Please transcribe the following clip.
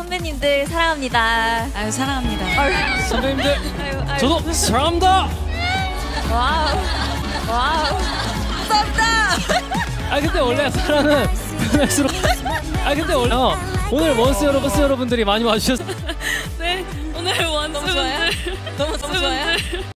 선배님들 사랑합니다. 아유 사랑합니다. 아유. 선배님들 아유, 아유. 저도 사랑합니다. Wow wow 감사합니다. 아 근데 원래 사랑은 변할수록 아 근데 원래 어, 오늘 원스 여러분 스 여러분들이 많이 와주셔서 네 오늘 원스 분들 너무 너무